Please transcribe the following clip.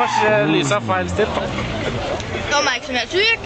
Tapos eh, lysa feil stilt. da. Oppmerksomhet syk.